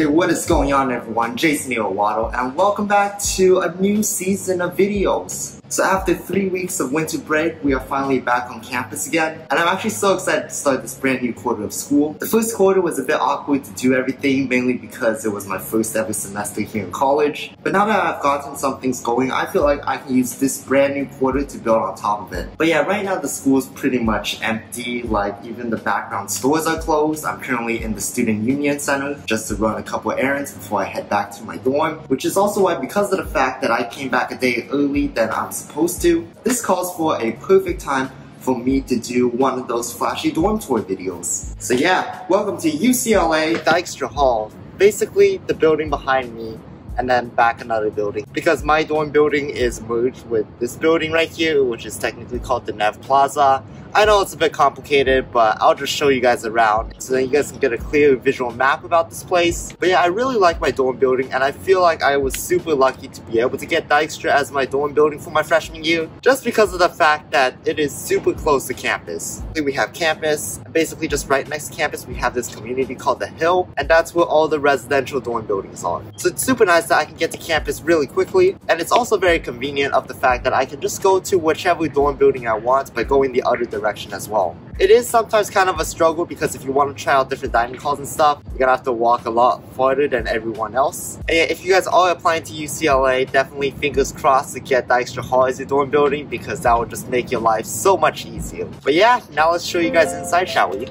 Hey, what is going on everyone? Jason Waddle, and welcome back to a new season of videos. So after three weeks of winter break, we are finally back on campus again, and I'm actually so excited to start this brand new quarter of school. The first quarter was a bit awkward to do everything, mainly because it was my first ever semester here in college. But now that I've gotten some things going, I feel like I can use this brand new quarter to build on top of it. But yeah, right now the school is pretty much empty, like even the background stores are closed. I'm currently in the student union center just to run a couple errands before I head back to my dorm, which is also why because of the fact that I came back a day early than I'm supposed to, this calls for a perfect time for me to do one of those flashy dorm tour videos. So yeah, welcome to UCLA Dykstra Hall. Basically, the building behind me and then back another building. Because my dorm building is merged with this building right here, which is technically called De Neve Plaza. I know it's a bit complicated, but I'll just show you guys around so then you guys can get a clear visual map about this place. But yeah, I really like my dorm building and I feel like I was super lucky to be able to get Dykstra as my dorm building for my freshman year just because of the fact that it is super close to campus. We have campus, basically just right next to campus we have this community called The Hill and that's where all the residential dorm buildings are. So it's super nice that I can get to campus really quickly and it's also very convenient of the fact that I can just go to whichever dorm building I want by going the other direction direction as well. It is sometimes kind of a struggle because if you want to try out different dining halls and stuff, you're gonna have to walk a lot farther than everyone else. And yeah, if you guys are applying to UCLA, definitely fingers crossed to get Dykstra Hall as your dorm building because that will just make your life so much easier. But yeah, now let's show you guys inside, shall we?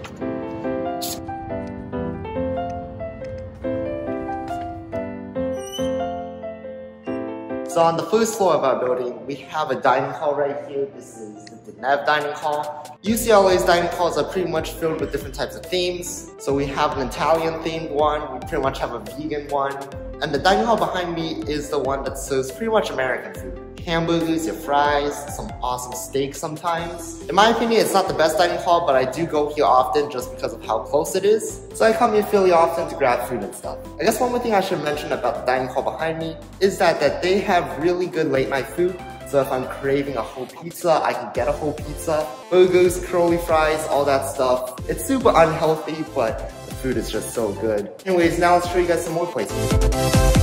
So on the first floor of our building, we have a dining hall right here. This is De Neve dining hall. UCLA's dining halls are pretty much filled with different types of themes. So we have an Italian themed one, we pretty much have a vegan one, and the dining hall behind me is the one that serves pretty much American food hamburgers, your fries, some awesome steak sometimes. In my opinion, it's not the best dining hall, but I do go here often just because of how close it is. So I come here fairly often to grab food and stuff. I guess one more thing I should mention about the dining hall behind me is that, that they have really good late night food. So if I'm craving a whole pizza, I can get a whole pizza. Burgers, curly fries, all that stuff. It's super unhealthy, but the food is just so good. Anyways, now let's show you guys some more places.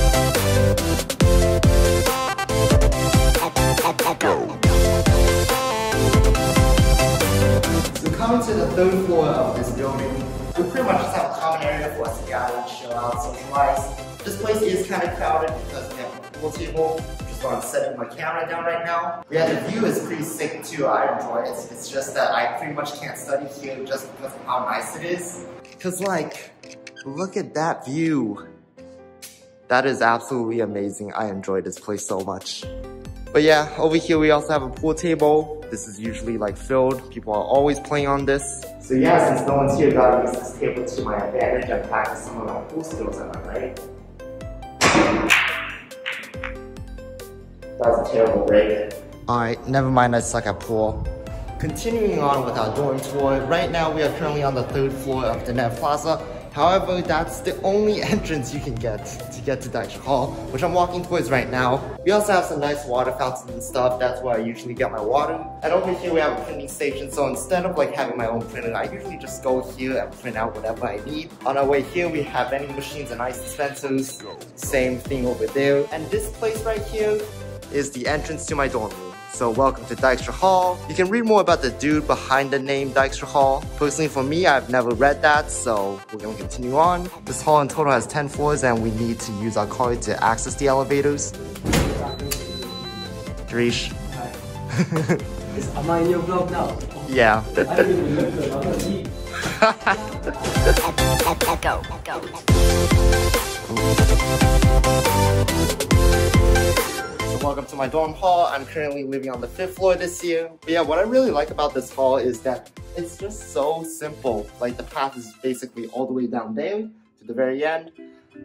Third floor of this building, we pretty much just have a common area for us to gather, chill out, socialize. This place is kind of crowded because we have a pool table, just where I'm setting my camera down right now. Yeah, the view is pretty sick too, I enjoy it. It's just that I pretty much can't study here just because of how nice it is. Cause like, look at that view. That is absolutely amazing. I enjoy this place so much. But yeah, over here we also have a pool table. This is usually like filled. People are always playing on this. So yeah, since no one's here, gotta use this table to my advantage and practice some of my pool skills, am I right? That was a terrible break. Alright, never mind I suck at pool. Continuing on with our dorm tour, right now we are currently on the third floor of De Neve Plaza However, that's the only entrance you can get to get to Dykstra Hall, which I'm walking towards right now. We also have some nice water fountains and stuff. That's where I usually get my water. And over here we have a printing station, so instead of like having my own printer, I usually just go here and print out whatever I need. On our way here, we have vending machines and ice dispensers. Same thing over there. And this place right here is the entrance to my dorm room. So welcome to Dykstra Hall. You can read more about the dude behind the name Dykstra Hall. Personally for me, I've never read that, so we're gonna continue on. This hall in total has 10 floors and we need to use our card to access the elevators. Dreesh. Am I in your vlog now? Yeah. go, go. Welcome to my dorm hall. I'm currently living on the fifth floor this year. But yeah, what I really like about this hall is that it's just so simple. Like the path is basically all the way down there to the very end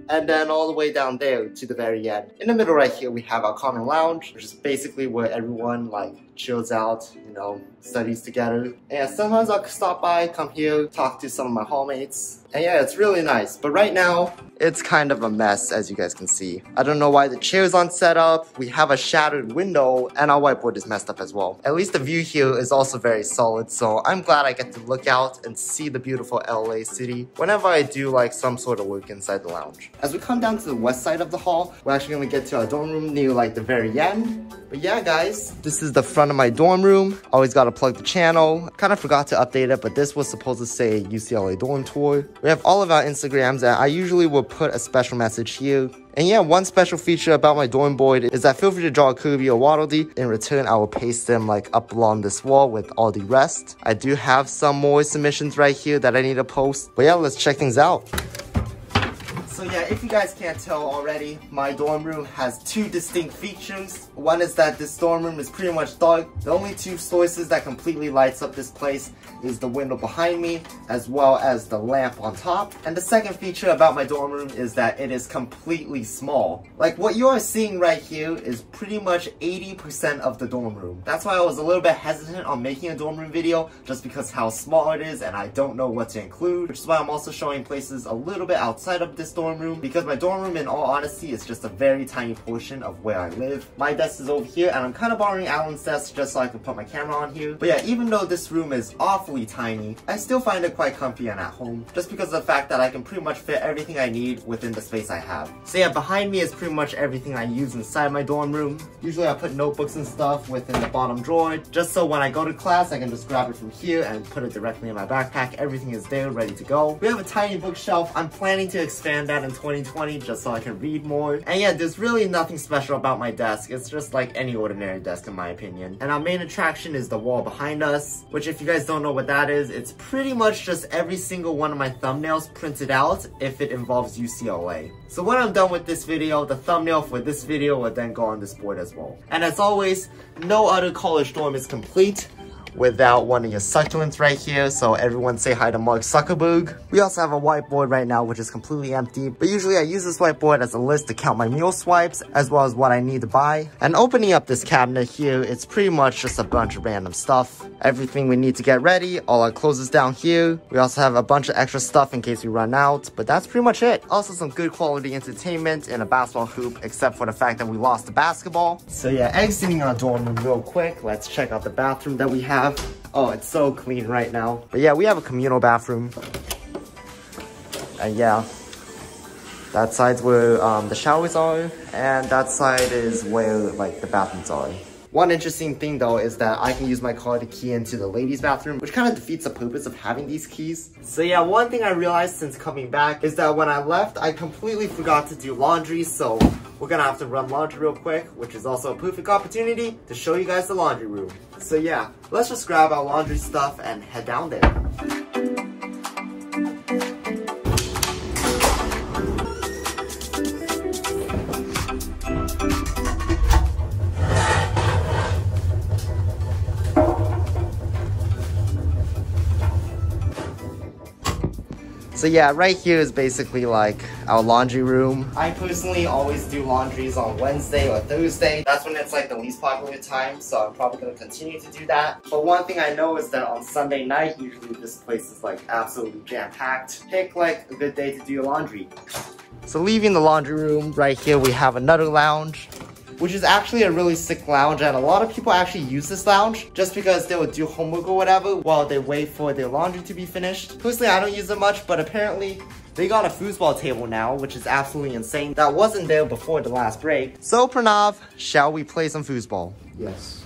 and then all the way down there to the very end. In the middle right here, we have our common lounge, which is basically where everyone like chills out, you know, studies together. And sometimes I'll stop by, come here, talk to some of my hallmates. And yeah, it's really nice. But right now, it's kind of a mess, as you guys can see. I don't know why the chair's aren't set up. We have a shattered window, and our whiteboard is messed up as well. At least the view here is also very solid, so I'm glad I get to look out and see the beautiful LA city whenever I do like some sort of work inside the lounge. As we come down to the west side of the hall, we're actually gonna get to our dorm room near like the very end. But yeah, guys, this is the front of my dorm room. Always gotta plug the channel. Kind of forgot to update it, but this was supposed to say UCLA dorm tour. We have all of our Instagrams, and I usually will put a special message here. And yeah, one special feature about my dorm board is that feel free to draw a Kirby or Waddle Dee. In return, I will paste them like up along this wall with all the rest. I do have some more submissions right here that I need to post. But yeah, let's check things out. So yeah, if you guys can't tell already, my dorm room has two distinct features. One is that this dorm room is pretty much dark. The only two sources that completely lights up this place is the window behind me, as well as the lamp on top. And the second feature about my dorm room is that it is completely small. Like what you are seeing right here is pretty much 80% of the dorm room. That's why I was a little bit hesitant on making a dorm room video, just because how small it is and I don't know what to include, which is why I'm also showing places a little bit outside of this dorm dorm room because my dorm room in all honesty is just a very tiny portion of where I live. My desk is over here and I'm kind of borrowing Alan's desk just so I can put my camera on here. But yeah, even though this room is awfully tiny, I still find it quite comfy and at home just because of the fact that I can pretty much fit everything I need within the space I have. So yeah, behind me is pretty much everything I use inside my dorm room. Usually I put notebooks and stuff within the bottom drawer just so when I go to class I can just grab it from here and put it directly in my backpack. Everything is there ready to go. We have a tiny bookshelf. I'm planning to expand that in 2020 just so I can read more. And yeah, there's really nothing special about my desk. It's just like any ordinary desk in my opinion. And our main attraction is the wall behind us, which if you guys don't know what that is, it's pretty much just every single one of my thumbnails printed out if it involves UCLA. So when I'm done with this video, the thumbnail for this video will then go on this board as well. And as always, no other college dorm is complete without one of your succulents right here. So everyone say hi to Mark Zuckerberg. We also have a whiteboard right now, which is completely empty. But usually I use this whiteboard as a list to count my meal swipes, as well as what I need to buy. And opening up this cabinet here, it's pretty much just a bunch of random stuff. Everything we need to get ready, all our clothes is down here. We also have a bunch of extra stuff in case we run out, but that's pretty much it. Also some good quality entertainment and a basketball hoop, except for the fact that we lost the basketball. So yeah, exiting our dorm room real quick. Let's check out the bathroom that we have have. Oh, it's so clean right now. But yeah, we have a communal bathroom. And yeah, that side's where um, the showers are, and that side is where like the bathrooms are. One interesting thing though is that I can use my car to key into the ladies bathroom, which kind of defeats the purpose of having these keys. So yeah, one thing I realized since coming back is that when I left, I completely forgot to do laundry, so we're gonna have to run laundry real quick, which is also a perfect opportunity to show you guys the laundry room. So yeah, let's just grab our laundry stuff and head down there. So yeah, right here is basically like our laundry room. I personally always do laundries on Wednesday or Thursday. That's when it's like the least popular time, so I'm probably gonna continue to do that. But one thing I know is that on Sunday night, usually this place is like absolutely jam-packed. Pick like a good day to do your laundry. So leaving the laundry room, right here we have another lounge which is actually a really sick lounge and a lot of people actually use this lounge just because they would do homework or whatever while they wait for their laundry to be finished. Personally, I don't use it much, but apparently they got a foosball table now, which is absolutely insane. That wasn't there before the last break. So Pranav, shall we play some foosball? Yes.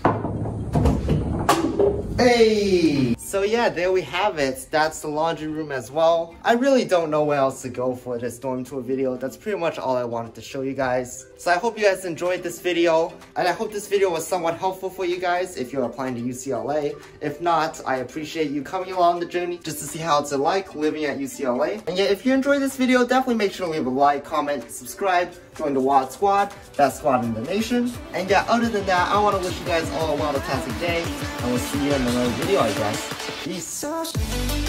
Hey! So yeah, there we have it. That's the laundry room as well. I really don't know where else to go for this dorm tour video. That's pretty much all I wanted to show you guys. So I hope you guys enjoyed this video. And I hope this video was somewhat helpful for you guys if you're applying to UCLA. If not, I appreciate you coming along the journey just to see how it's like living at UCLA. And yeah, if you enjoyed this video, definitely make sure to leave a like, comment, subscribe, join the Wad Squad, best squad in the nation. And yeah, other than that, I want to wish you guys all a wonderful day, and we'll see you in another video, I guess. Peace.